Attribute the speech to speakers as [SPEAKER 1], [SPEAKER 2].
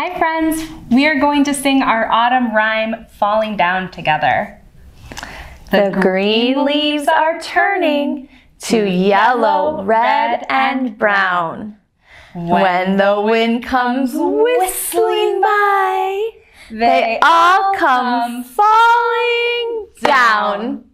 [SPEAKER 1] Hi friends, we are going to sing our autumn rhyme, Falling Down together.
[SPEAKER 2] The green leaves are turning to yellow, red, and brown. When the wind comes whistling by, they all come falling down.